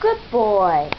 Good boy.